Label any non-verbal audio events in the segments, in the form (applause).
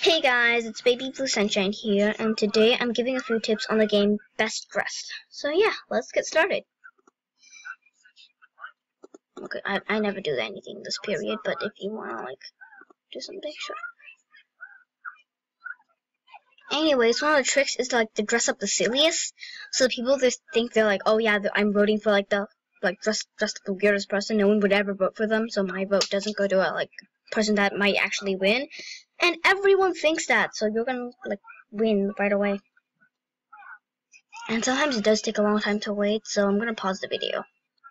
Hey guys, it's Baby Blue Sunshine here, and today I'm giving a few tips on the game Best Dressed. So yeah, let's get started. Okay, I, I never do anything this period, but if you wanna like do something, sure. Anyways, one of the tricks is to, like to dress up the silliest, so people just think they're like, oh yeah, I'm voting for like the like dress dressed up the weirdest person. No one would ever vote for them, so my vote doesn't go to a like person that might actually win. And everyone thinks that, so you're gonna like win right away. And sometimes it does take a long time to wait, so I'm gonna pause the video.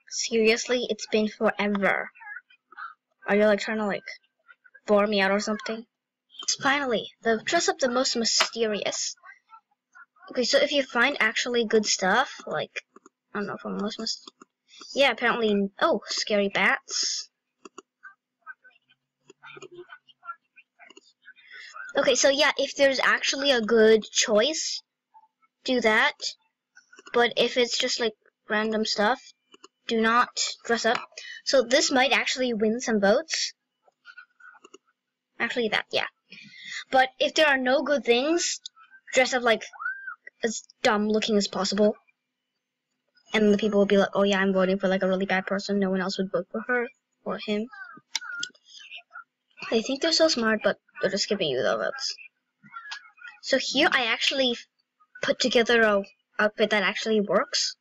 Seriously, it's been forever. Are you like trying to like bore me out or something? Finally, the dress up the most mysterious. Okay, so if you find actually good stuff, like I don't know, from most mys yeah, apparently, oh, scary bats. Okay, so yeah, if there's actually a good choice, do that. But if it's just like random stuff, do not dress up. So this might actually win some votes. Actually, that, yeah. But if there are no good things, dress up like as dumb looking as possible. And the people will be like, oh yeah, I'm voting for like a really bad person. No one else would vote for her or him. They think they're so smart, but they're just giving you the votes. So here I actually put together a outfit that actually works.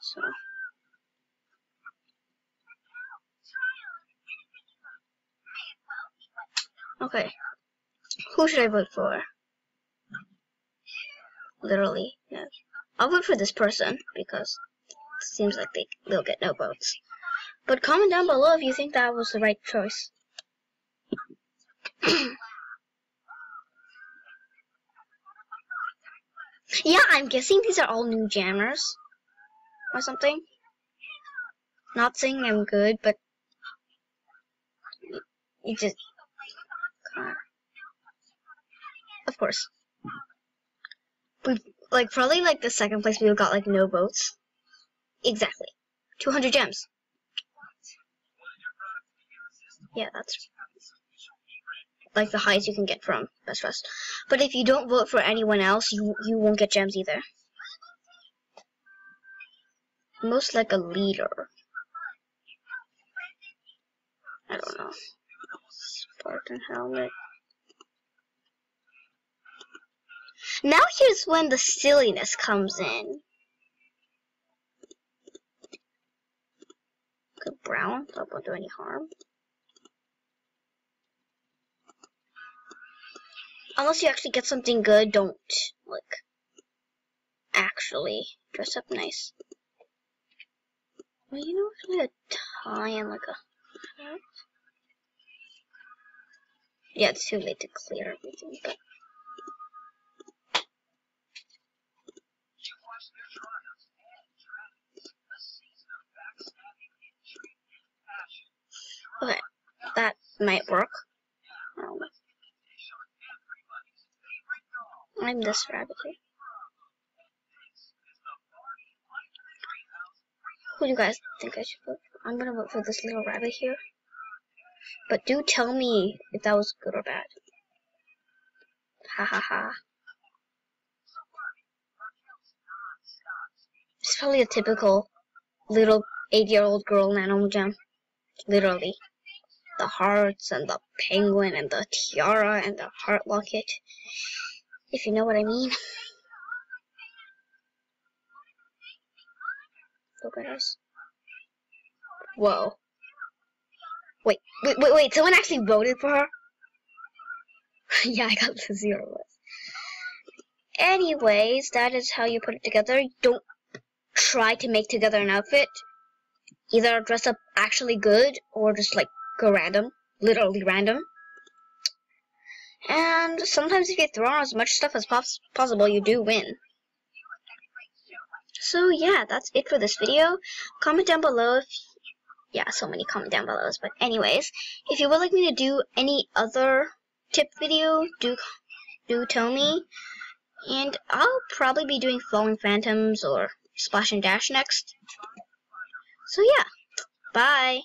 So. Okay. Who should I vote for? Literally, yeah. I'll vote for this person because it seems like they, they'll get no votes. But comment down below if you think that was the right choice. Yeah, I'm guessing these are all new jammers or something. Not saying I'm good, but you just of course. We like probably like the second place we got like no votes. Exactly. 200 gems. Yeah, that's like the highest you can get from Best Dressed. But if you don't vote for anyone else, you you won't get gems either. Most like a leader. I don't know. Spartan helmet. Now here's when the silliness comes in. Good brown, that won't do any harm. Unless you actually get something good, don't like actually dress up nice. Well, you know, it's like a tie and like a hat. Yeah, it's too late to clear everything, but. Okay, that might work. I'm this rabbit here. Who do you guys think I should vote for? I'm gonna vote for this little rabbit here. But do tell me if that was good or bad. Ha ha ha. It's probably a typical little eight-year-old girl nano gem. Literally. The hearts and the penguin and the tiara and the heart locket if you know what I mean. Whoa. Wait, wait, wait, wait, someone actually voted for her? (laughs) yeah, I got the zero Anyways, that is how you put it together. Don't try to make together an outfit. Either dress up actually good or just like go random. Literally random. And sometimes if you throw on as much stuff as pos possible, you do win. So yeah, that's it for this video. Comment down below if, yeah, so many comment down below. But anyways, if you would like me to do any other tip video, do, do tell me. And I'll probably be doing Falling Phantoms or Splash and Dash next. So yeah, bye.